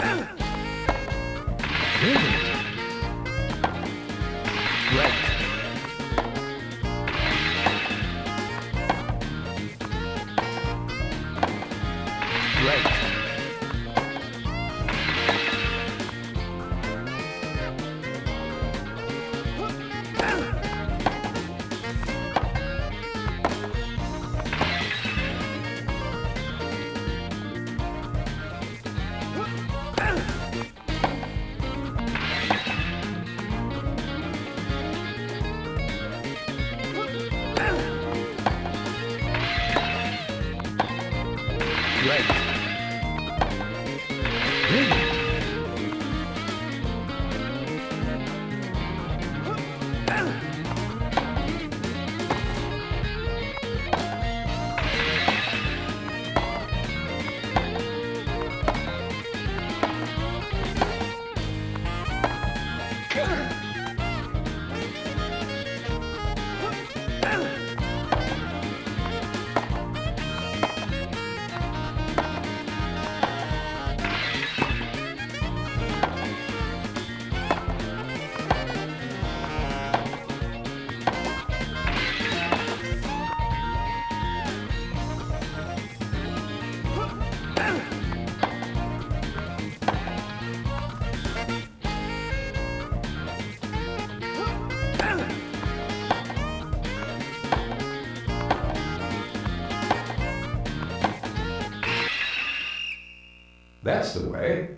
Brilliant. Great. Right. Brilliant. That's the way.